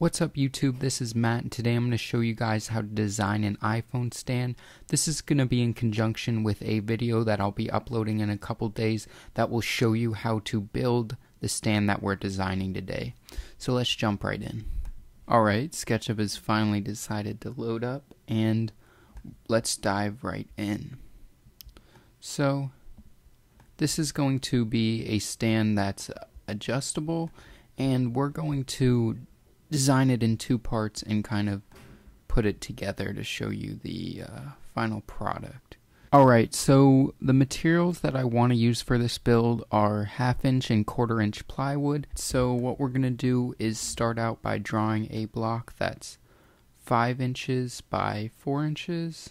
What's up YouTube, this is Matt and today I'm going to show you guys how to design an iPhone stand. This is going to be in conjunction with a video that I'll be uploading in a couple days that will show you how to build the stand that we're designing today. So let's jump right in. Alright, SketchUp has finally decided to load up and let's dive right in. So this is going to be a stand that's adjustable and we're going to design it in two parts and kind of put it together to show you the uh, final product. Alright, so the materials that I want to use for this build are half inch and quarter inch plywood. So what we're going to do is start out by drawing a block that's 5 inches by 4 inches.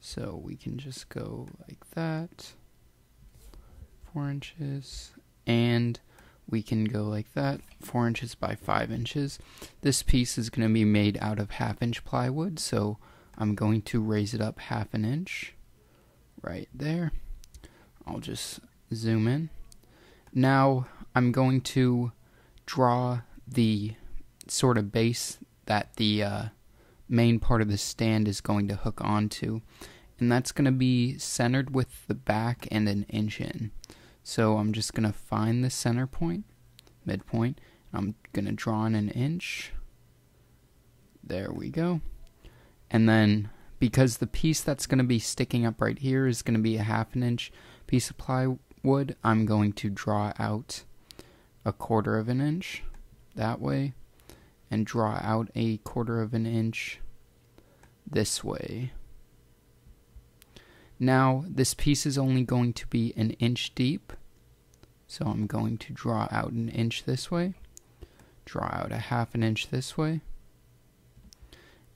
So we can just go like that. 4 inches. And we can go like that, 4 inches by 5 inches. This piece is going to be made out of half inch plywood, so I'm going to raise it up half an inch right there. I'll just zoom in. Now I'm going to draw the sort of base that the uh, main part of the stand is going to hook onto and that's going to be centered with the back and an inch in. So I'm just going to find the center point, midpoint. I'm going to draw in an inch. There we go. And then because the piece that's going to be sticking up right here is going to be a half an inch piece of plywood, I'm going to draw out a quarter of an inch that way and draw out a quarter of an inch this way. Now, this piece is only going to be an inch deep. So I'm going to draw out an inch this way, draw out a half an inch this way,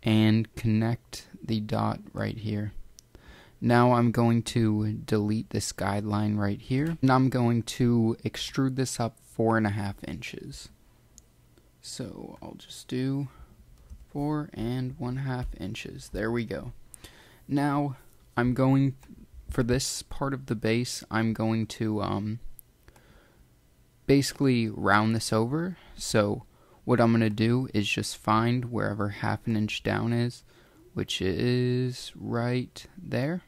and connect the dot right here. Now I'm going to delete this guideline right here, and I'm going to extrude this up four and a half inches. So I'll just do four and one half inches. There we go. Now I'm going for this part of the base I'm going to um, basically round this over. So what I'm going to do is just find wherever half an inch down is which is right there.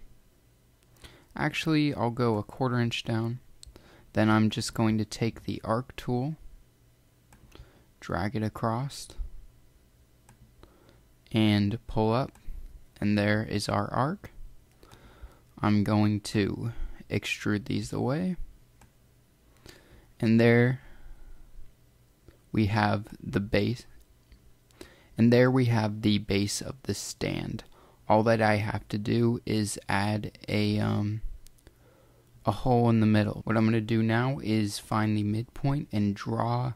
Actually I'll go a quarter inch down. Then I'm just going to take the arc tool drag it across and pull up and there is our arc I'm going to extrude these away. And there we have the base. And there we have the base of the stand. All that I have to do is add a um, a hole in the middle. What I'm going to do now is find the midpoint and draw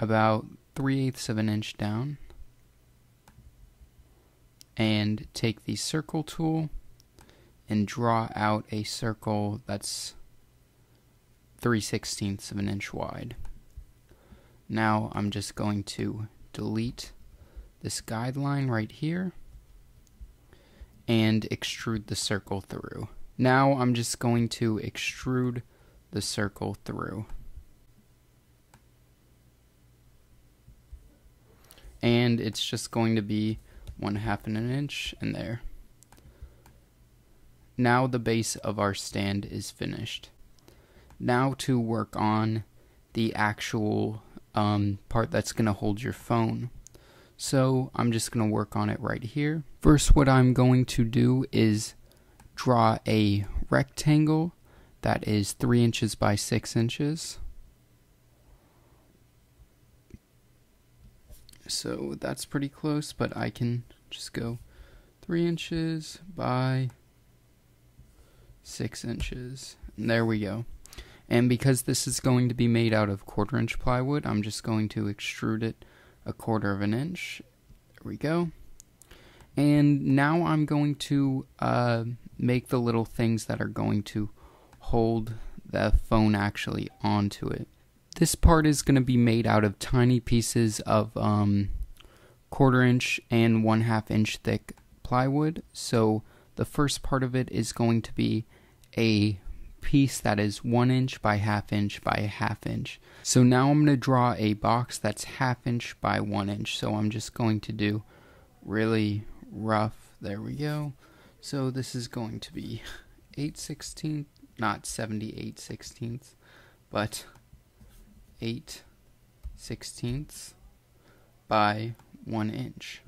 about 3 eighths of an inch down and take the circle tool and draw out a circle that's 3 sixteenths of an inch wide. Now I'm just going to delete this guideline right here and extrude the circle through. Now I'm just going to extrude the circle through. And it's just going to be one half an inch in there. Now the base of our stand is finished. Now to work on the actual um, part that's going to hold your phone. So I'm just going to work on it right here. First what I'm going to do is draw a rectangle that is 3 inches by 6 inches. So that's pretty close, but I can just go 3 inches by six inches. There we go. And because this is going to be made out of quarter inch plywood, I'm just going to extrude it a quarter of an inch. There we go. And now I'm going to uh, make the little things that are going to hold the phone actually onto it. This part is going to be made out of tiny pieces of um, quarter inch and one half inch thick plywood. So the first part of it is going to be a piece that is 1 inch by half inch by half inch. So now I'm going to draw a box that's half inch by 1 inch. So I'm just going to do really rough. There we go. So this is going to be 8 16th, not 78 16ths, but 8 16ths by 1 inch.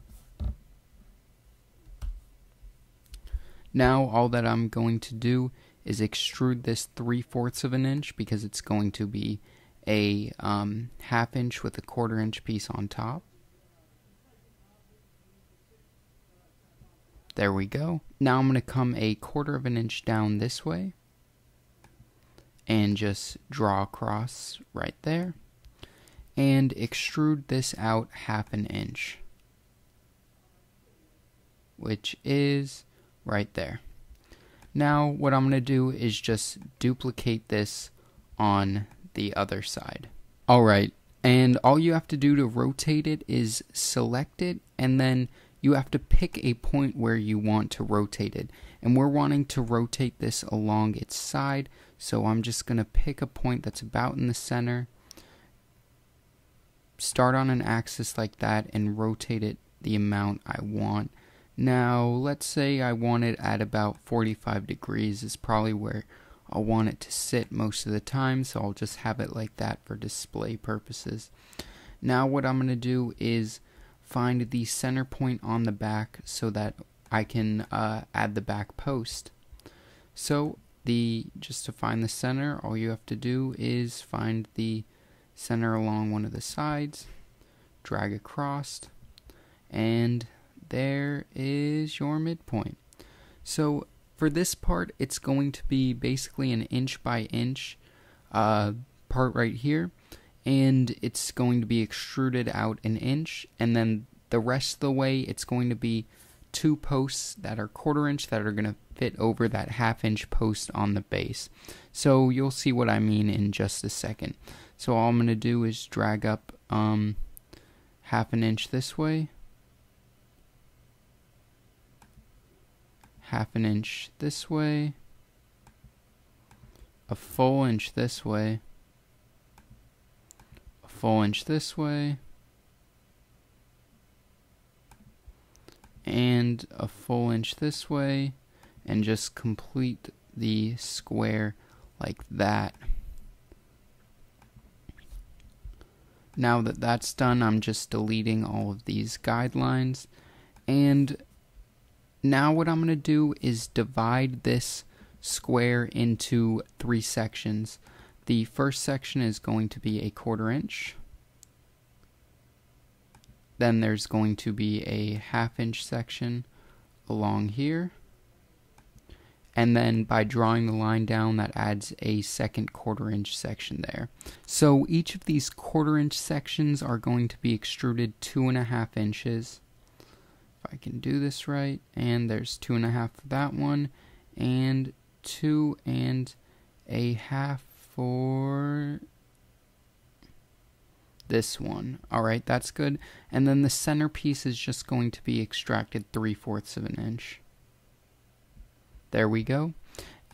Now all that I'm going to do is extrude this 3 fourths of an inch because it's going to be a um, half inch with a quarter inch piece on top. There we go. Now I'm going to come a quarter of an inch down this way and just draw across right there and extrude this out half an inch which is right there. Now what I'm going to do is just duplicate this on the other side. Alright, and all you have to do to rotate it is select it and then you have to pick a point where you want to rotate it. And we're wanting to rotate this along its side, so I'm just going to pick a point that's about in the center, start on an axis like that, and rotate it the amount I want. Now, let's say I want it at about 45 degrees is probably where I'll want it to sit most of the time, so I'll just have it like that for display purposes. Now what I'm going to do is find the center point on the back so that I can uh, add the back post. So the just to find the center, all you have to do is find the center along one of the sides, drag across, and there is your midpoint. So for this part, it's going to be basically an inch by inch uh, part right here, and it's going to be extruded out an inch, and then the rest of the way, it's going to be two posts that are quarter inch that are going to fit over that half inch post on the base. So you'll see what I mean in just a second. So all I'm going to do is drag up um, half an inch this way half an inch this way, a full inch this way, a full inch this way, and a full inch this way, and just complete the square like that. Now that that's done, I'm just deleting all of these guidelines and now what I'm going to do is divide this square into three sections. The first section is going to be a quarter inch. Then there's going to be a half inch section along here. And then by drawing the line down, that adds a second quarter inch section there. So each of these quarter inch sections are going to be extruded two and a half inches. I can do this right. And there's two and a half for that one. And two and a half for this one. Alright, that's good. And then the centerpiece is just going to be extracted 3 fourths of an inch. There we go.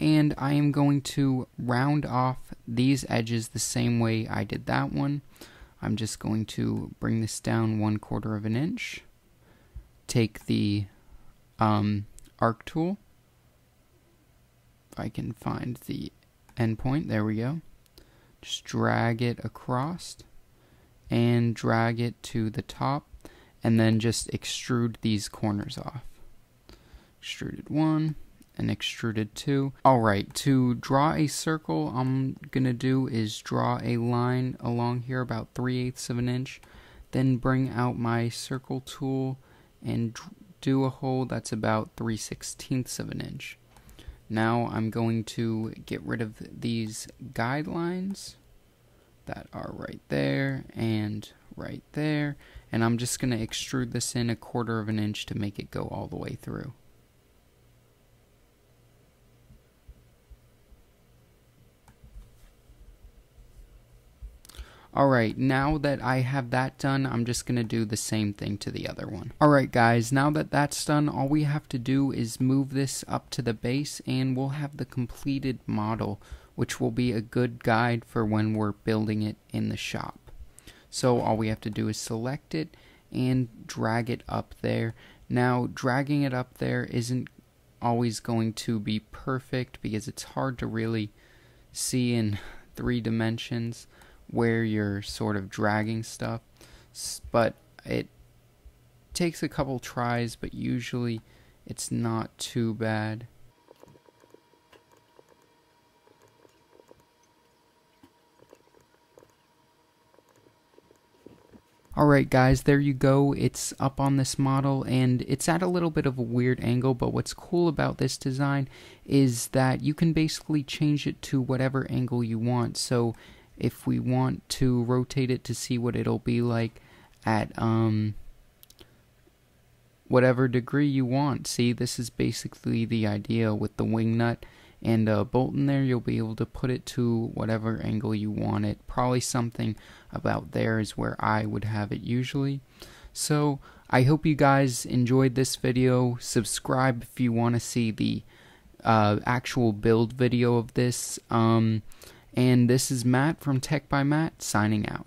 And I am going to round off these edges the same way I did that one. I'm just going to bring this down one quarter of an inch take the um, arc tool. If I can find the endpoint, there we go. Just drag it across and drag it to the top and then just extrude these corners off. Extruded one and extruded two. Alright, to draw a circle, I'm gonna do is draw a line along here about 3 eighths of an inch, then bring out my circle tool and do a hole that's about 3 sixteenths of an inch. Now I'm going to get rid of these guidelines that are right there and right there and I'm just going to extrude this in a quarter of an inch to make it go all the way through. Alright, now that I have that done, I'm just going to do the same thing to the other one. Alright guys, now that that's done, all we have to do is move this up to the base and we'll have the completed model, which will be a good guide for when we're building it in the shop. So all we have to do is select it and drag it up there. Now, dragging it up there isn't always going to be perfect because it's hard to really see in three dimensions where you're sort of dragging stuff, but it takes a couple tries, but usually it's not too bad. Alright guys, there you go. It's up on this model and it's at a little bit of a weird angle, but what's cool about this design is that you can basically change it to whatever angle you want. So if we want to rotate it to see what it'll be like at um, whatever degree you want. See, this is basically the idea with the wing nut and a bolt in there, you'll be able to put it to whatever angle you want it. Probably something about there is where I would have it usually. So, I hope you guys enjoyed this video. Subscribe if you want to see the uh, actual build video of this. Um, and this is Matt from Tech by Matt signing out.